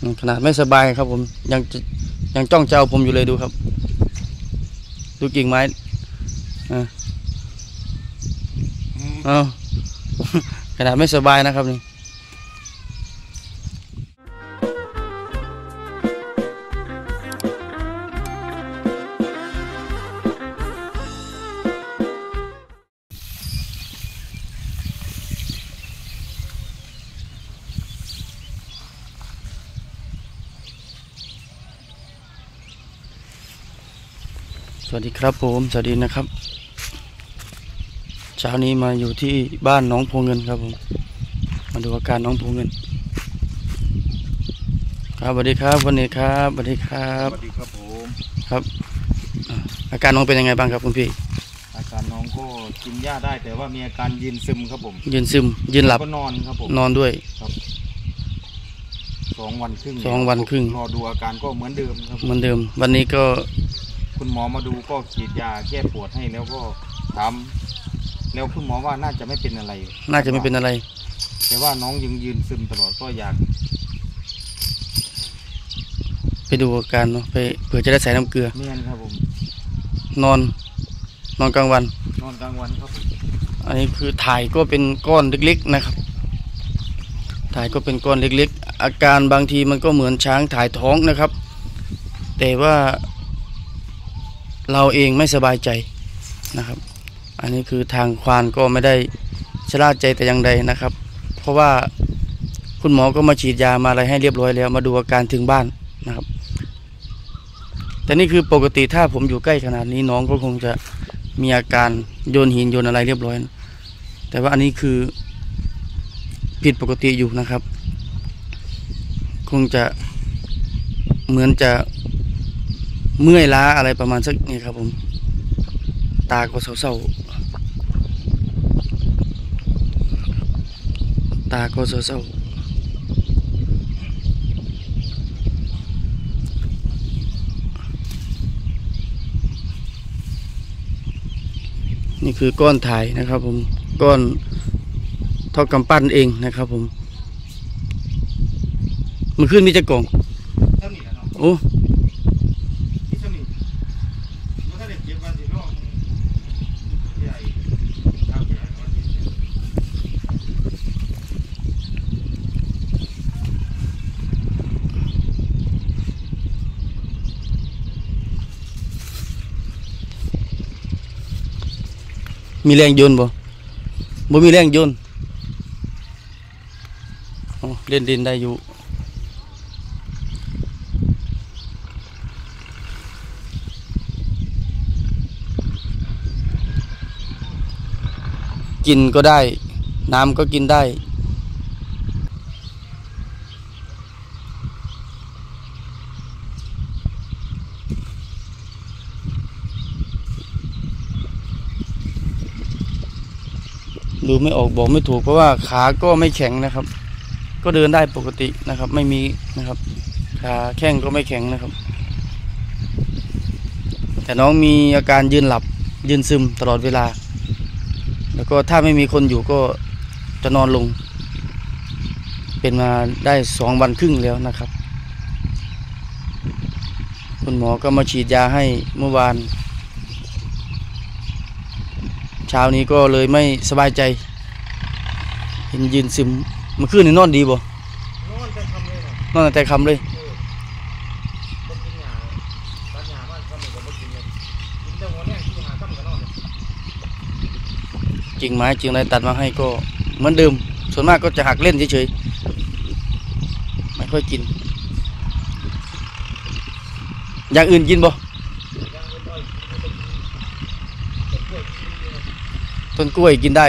อืมขนาดไม่สบายครับผมยังจะยังจ้องจะเอาผมอยู่เลยดูครับ ดูกิ่งไม้อ่าเอาขนาดไม่สบายนะครับนี่ สวัสดีครับผมสวัสดีนะครับ เช้านี้มาอยู่ที่บ้านน้องโพเงินครับผมมาดูอาการน้องโพเงิน ครับสวัสดีครับวันนี้ครับสวัสดีครับสวัสดีครับผมอาการน้องเป็นยังไงบ้างครับคุณพี่ อาการน้องก็กินหญ้าได้แต่ว่ามีอาการยืนซึมครับผมยืนซึมยืนหลับก็นอนครับผมนอนด้วยสองวันครึ่งสองวันครึ่งรอดูอาการก็เหมือนเดิมครับเหมือนเดิม วันนี้ก็ คุณหมอมาดูก็ฉีดยาแก้ปวดให้แล้วก็ถามแล้วคุณหมอว่าน่าจะไม่เป็นอะไร น่าจะไม่เป็นอะไร แต่ว่าน้องยังยืนซึมตลอดก็อยาก ไปดูอาการเนาะไปเผื่อจะได้ใส่น้ำเกลือเมียนครับผม นอน นอนกลางวัน นอนกลางวันครับ อันนี้คือถ่ายก็เป็นก้อนเล็กๆนะครับ ถ่ายก็เป็นก้อนเล็ก ๆ อาการบางทีมันก็เหมือนช้างถ่ายท้องนะครับ แต่ว่า เราเองไม่สบายใจนะครับ อันนี้คือทางควานก็ไม่ได้ชะล่าใจแต่อย่างใดนะครับ เพราะว่าคุณหมอก็มาฉีดยามาอะไรให้เรียบร้อยแล้ว มาดูอาการถึงบ้านนะครับ แต่นี่คือปกติถ้าผมอยู่ใกล้ขนาดนี้น้องก็คงจะมีอาการโยนหินโยนอะไรเรียบร้อยนะแต่ว่าอันนี้คือผิดปกติอยู่นะครับ คงจะเหมือนจะ เมื่อยล้าอะไรประมาณสักนี่ครับผม ตาก็เศร้าๆตาก็เศร้าๆนี่คือก้อนถ่ายนะครับผมก้อนเท่ากำปั้นเองนะครับผม มันขึ้นมีจะกล่องเท่านี้แหละเนาะโอ้ ที่เท่านี้เมื่อถ้าเด็กเก็บวันที่รอบใหญ่ครับใหญ่วันที่ มีแรงโยนบ่บ่มีแรงโยนเล่นดินได้อยู่กินก็ได้ น้ำก็กินได้ ดูไม่ออกบอกไม่ถูกเพราะว่าขาก็ไม่แข็งนะครับ ก็เดินได้ปกตินะครับ ไม่มีนะครับขาแข้งก็ไม่แข็งนะครับ แต่น้องมีอาการยืนหลับยืนซึมตลอดเวลา แล้วก็ถ้าไม่มีคนอยู่ก็จะนอนลง เป็นมาได้สองวันครึ่งแล้วนะครับ คุณหมอก็มาฉีดยาให้เมื่อวาน เช้านี้ก็เลยไม่สบายใจ เห็นยืนซึมเมื่อคืนนี่นอนดีบ่นอนจะทำเลยเนาะนอนตั้งแต่คำเลยบ่กินหญ้าตัดหญ้าบ้านก็ไม่ก็บ่กินเลยกินแต่หัวเนี่ยที่หาซ้ำก็นอนเลยกิ่งไม้กิ่งอะไรตัดมาให้ก็เหมือนเดิม ส่วนมากก็จะหักเล่นเฉยๆไม่ค่อยกิน อย่างอื่นกินบ่ ย่างเล็กน้อยกินแต่กินแต่กล้วยกินอยู่นะ ต้นกล้วยกินได้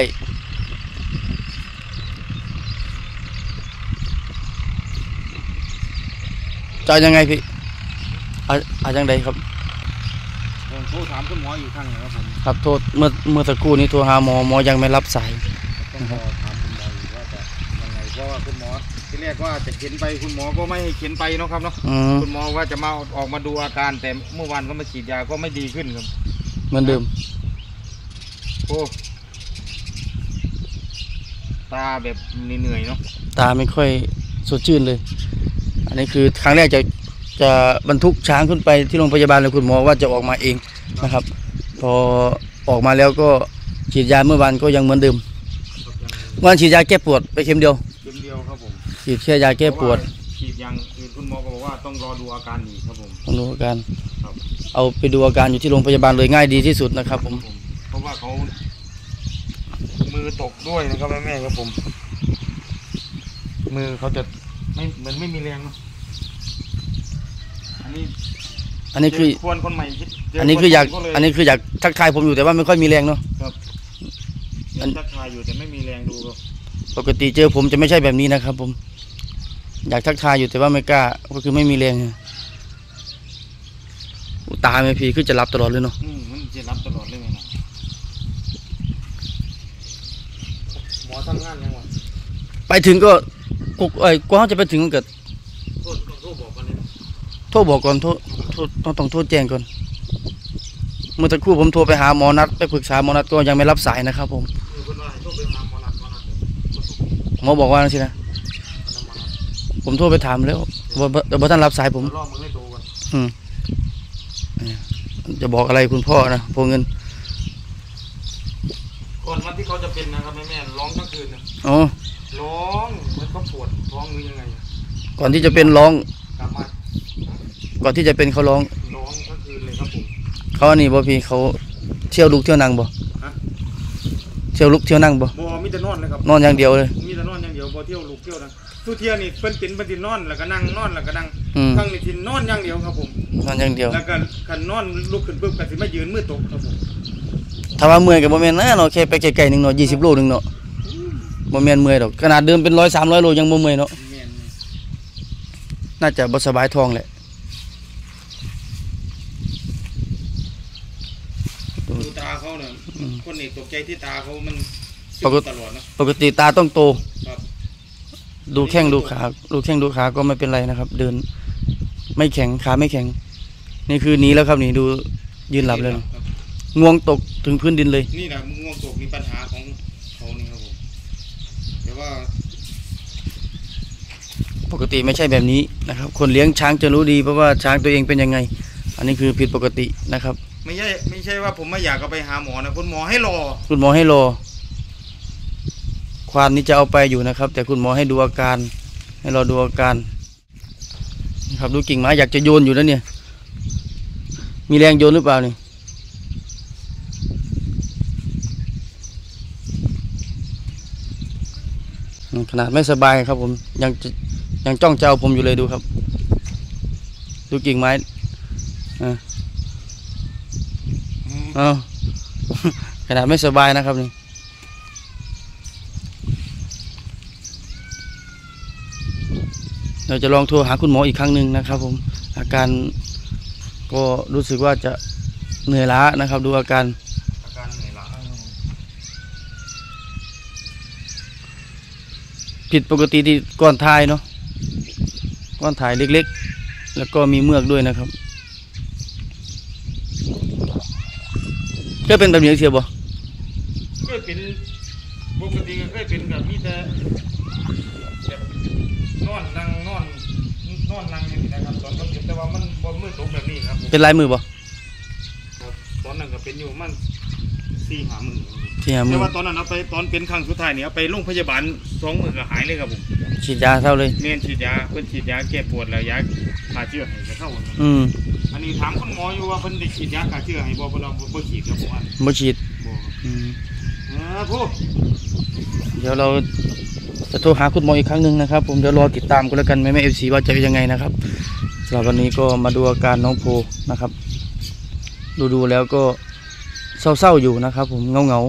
จะเอายังไงพี่เอาเอายังไงครับผมโทรถามคุณหมออยู่ครั้งหนึงครับผมครับโทษเมื่อเมื่อสักครู่นี้โทรหาหมอหมอยังไม่รับสาย ต้องรอถามคุณหมออยู่ว่าจะยังไงเพราะว่าคุณหมอที่แรกว่าจะเข็นไปคุณหมอก็ไม่ให้เข็นไปเนาะครับเนาะอืม คุณหมอว่าจะมาออกมาดูอาการแต่เมื่อวานก็มาฉีดยาก็ไม่ดีขึ้นครับ เหมือนเดิม โอ้ ตาแบบเหนื่อยๆเนาะตาไม่ค่อยสดชื่นเลย อันนี้คือครั้งแรกจะจะบรรทุกช้างขึ้นไปที่โรงพยาบาลเลยคุณหมอว่าจะออกมาเองนะครับ พอออกมาแล้วก็ฉีดยาเมื่อวานก็ยังเหมือนเดิมครับยังเมื่อวานฉีดยาแก้ปวดไปเข็มเดียวเข็มเดียวครับผมฉีดแค่ยาแก้ปวดเพราะาฉีดอย่างอื่นคุณหมอก็บอกว่าต้องรอดูอาการอีกครับผมต้องดูอาการครับเอาไปดูอาการอยู่ที่โรงพยาบาลเลยง่ายดีที่สุดนะครับผมผมเพราะว่าเขามื อตกด้วยนะครับแม่แม่ๆครับผม มือเขาจะไม่เหมือนไม่มีแรงเนอะอันนี้อันนี้คือเจควรคนใหม่คิดเจอันนี้คืออยากคนเลอันนี้คืออยากทักทายผมอยู่แต่ว่าไม่ค่อยมีแรงเนาะครับอัยันงทักทายอยู่แต่ไม่มีแรงดูครับปกติเจอผมจะไม่ใช่แบบนี้นะครับ ผม อยากทักทายอยู่แต่ว่าไม่กล้า ก็คือไม่มีแรงไงอุยตาไม่พีคือจะรับตลอดเลยเนาะอืมมันจะรับตลอดเลยไหมนะหม อทำงานยังวะไปถึงก็กุกเอ้ยกว่าเขาจะไปถึงก็เกิดโทษโทษบอกกันเลยนะโทรบอกก่อนโทรโทรต้องต้องโทรแจ้งก่อน เมื่อตะครู่ผมโทรไปหาหมอนัดไปปรึกษาหมอนัดก็ยังไม่รับสายนะครับ ผมคือคนว่าให้โทษไปหาหมอนัดหมอนัดเลยหมอบอกว่าสินะอันนั้นหมอนัดผมโทรไปถามแล้วว่าว่าว่าท่านรับสายผมเดี๋ยวรอมึงให้ดูกันอืมจะบอกอะไรคุณพ่อนะพวกเงิน ก่อนวันที่เขาจะเป็นนะครับแม่แม่ร้องทั้งคืนนะอ๋อร้องเหมือนเขาปวดท้องหรือยังไงอะก่อนที่จะเป็นร้อง กลับมาก่อนที่จะเป็นเขาร้องร้องทั้งคืนเลยครับผม เขาอันนี้บ่พี่เขาเที่ยวลุกเที่ยวนั่งบ่ฮะ เที่ยวลุกเที่ยวนั่งบ่บอมีแต่นอนเลยครับ นอนอย่างเดียวเลย มีแต่นอนอย่างเดียวบอเที่ยวลูกเที่ยวนะทุกเที่ยวนี่เพิ่นเป็นเพิ่นสินอนแล้วก็นั่งนอนแล้วก็นั่งอืมทั้งนี่สินอนอย่างเดียวครับผม นอนอย่างเดียว แล้วก็คันนอนลุกขึ้นปุ๊บก็สิมายืนมือตกครับผม ถ้าว่าเมื่อยก็บ่แม่นนะเนาะแค่ไปไกลๆหนึงเนาะ20โลหนึงเนาะบ่แม่นเมื่อยดอกขนาดเดินเป็น100 300โลยังบ่เมื่อยเนาะแม่นน่าจะบ่สบายท้องแหละดูตาเขาเนี่ยคนนี่ตกใจที่ตาเขามันปกติตลอดนะปกติตาต้องโตครับดูแข้งดูขา ดูแข้งดูขาก็ไม่เป็นไรนะครับ เดิน ไม่แข็งขาไม่แข็ง นี่คือหนี้แล้วครับนี่ดูยืนหลับเลยครับ ง่วงตกถึงพื้นดินเลย นี่นะง่วงตกมีปัญหาของเขานี่ครับผมแต่ว่าปกติไม่ใช่แบบนี้นะครับ คนเลี้ยงช้างจะรู้ดีเพราะว่าช้างตัวเองเป็นยังไง อันนี้คือผิดปกตินะครับ ไม่ใช่ไม่ใช่ว่าผมไม่อยากเอาไปหาหมอนะคุณหมอให้รอคุณหมอให้รอควานนี้จะเอาไปอยู่นะครับ แต่คุณหมอให้ดูอาการ ให้เราดูอาการนะครับดูกิ่งไม้อยากจะโยนอยู่แล้วเนี่ย มีแรงโยนหรือเปล่านี่อื ขนาดไม่สบายครับผมยังจะยังจ้องจะเอาผมอยู่เลยดูครับ ดูกิ่งไม้อ่าเอาขนาดไม่สบายนะครับนี่เราจะลองโทรหาคุณหมออีกครั้งหนึ่งนะครับผมอาการก็รู้สึกว่าจะเหนื่อยล้านะครับ ดูอาการอาการเหนื่อยล้า ผิดปกติที่ก้อนทายเนาะก้อนถ่ายเล็กๆ แล้วก็มีเมือกด้วยนะครับเคยเป็นแบบนี้เสียบ่เคยเป็นปกติก็เคยเป็นแบบมีแต่แบบนอนนั่งนอนนอนนั่งอย่างนี้นะครับตอนเขาเจ็บแต่ว่ามันบนมือตกแบบนี้ครับผมเป็นลายมือบ่ครับตอนนั้นก็เป็นอยู่มันสี่หามือ ที่หามืแต่อว่าตอนนั้นเอาไปตอนเป็นครั้งสุดท้ายเนี่ยเอาไปโรงพยาบาลสองมือก็หายเลยครับผมฉีดยาเท่าเลย เมนฉีดยาเพิ่นฉีดยาแก้ปวดแล้วยาฆ่าเชื้อให้จะเข้าครับอืมอันนี้ถามคุณหมออยู่ว่าเพิ่นได้ฉีดยาฆ่าเชื้อให้บ่เพิ่นเราบ่ฉีดครับผมอันบ่ฉีดบ่ครับอืมเออผู้เดี๋ยวเราจะโทรหาคุณหมออีกครั้งหนึ่งนะครับ ผมเดี๋ยวรอติดตามกันแล้วกันแม่แม่ FC ว่าจะเป็นยังไงนะครับสำหรับวันนี้ก็มาดูอาการน้องโพธิ์นะครับ ดูดูๆแล้วก็เศร้าๆอยู่นะครับ ผมเหงาเหงา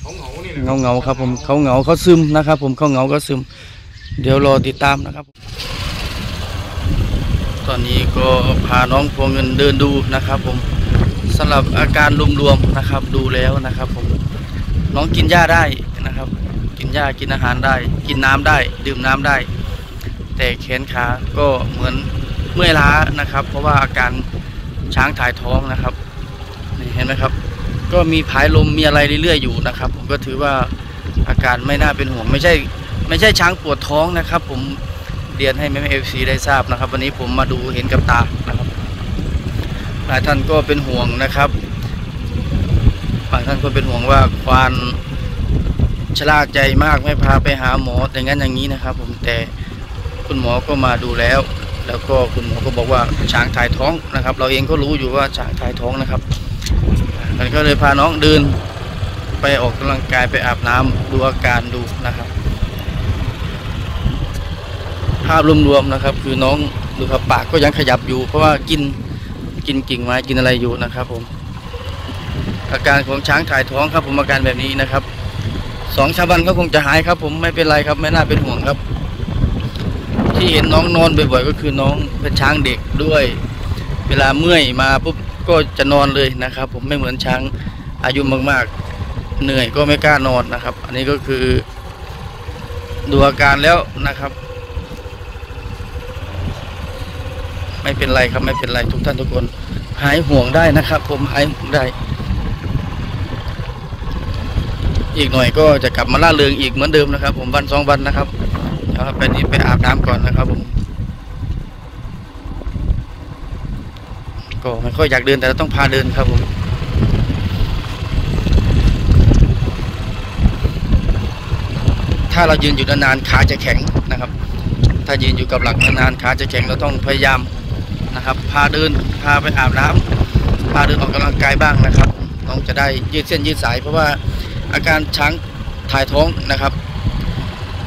เขาเหงานี่แหละเหงาเหงาๆครับผมเขาเหงาเขาซึมนะครับ ผมเขาเหงาก็ซึม เดี๋ยวรอติดตามนะครับ ตอนนี้ก็พาน้องพวงเงินเดินดูนะครับ ผมสำหรับอาการรวมๆนะครับ ดูแล้วนะครับ ผมน้องกินหญ้าได้นะครับ กินหญ้ากินอาหารได้ กินน้ำได้ ดื่มน้ำได้ แต่แขนขาก็เหมือนเมื่อยล้านะครับ เพราะว่าอาการช้างถ่ายท้องนะครับนี่เห็นไหมครับ ก็มีผายลมมีอะไรเรื่อยๆอยู่นะครับ ผมก็ถือว่าอาการไม่น่าเป็นห่วง ไม่ใช่ไม่ใช่ช้างปวดท้องนะครับ ผมเรียนให้แม่เอฟซีได้ทราบนะครับ วันนี้ผมมาดูเห็นกับตานะครับหลายท่านก็เป็นห่วงนะครับบางท่านก็เป็นห่วงว่าควานชราใจมากไม่พาไปหาหมอแต่งั้นอย่างนี้นะครับ ผมแต่คุณหมอก็มาดูแล้ว แล้วก็คุณหมอก็บอกว่าช้างถ่ายท้องนะครับ เราเองก็รู้อยู่ว่าช้างถ่ายท้องนะครับันก็เลยพาน้องเดิน ไปออกกำลังกายไปอาบน้ำดูอาการดูนะครับ ภาพรวมๆนะครับ คือน้องดูครับปากก็ยังขยับอยู่ เพราะว่ากินกินกิ่งไม้กินอะไรอยู่นะครับ ผม อาการของช้างถ่ายท้องครับ ผมอาการแบบนี้นะครับสองชาวบ้านก็คงจะหายครับ ผมไม่เป็นไรครับ ไม่น่าเป็นห่วงครับ ที่เห็นน้องนอนบ่อยๆก็คือน้องเป็นช้างเด็กด้วย เวลาเมื่อยมาปุ๊บ ก็จะนอนเลยนะครับ ผมไม่เหมือนช้างอายุมากๆ เหนื่อยก็ไม่กล้านอนนะครับ อันนี้ก็คือดูอาการแล้วนะครับ ไม่เป็นไรครับไม่เป็นไรทุกท่านทุกคน หายห่วงได้นะครับ ผมหายห่วงได้ อีกหน่อยก็จะกลับมาล่าเริงอีกเหมือนเดิมนะครับ ผมวันสองวันนะครับเดี๋ยวไปนี่ไปอาบน้ำก่อนนะครับผม ก็ไม่ค่อยอยากเดินแต่เราต้องพาเดินครับผมถ้าเรายืนอยู่นานๆขาจะแข็งนะครับ ถ้ายืนอยู่กับหลักนานๆขาจะแข็งเราต้องพยายามนะครับ พาเดินพาไปอาบน้ำพาเดินออกกำลังกายบ้างนะครับน้องจะได้ยืดเส้นยืดสาย เพราะว่าอาการช้างถ่ายท้องนะครับ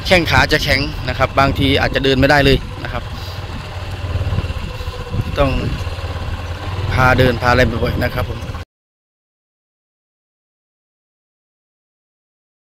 แข้งขาจะแข็งนะครับ บางทีอาจจะเดินไม่ได้เลยนะครับ ต้อง พาเดินพาอะไรบ่อยๆนะครับผม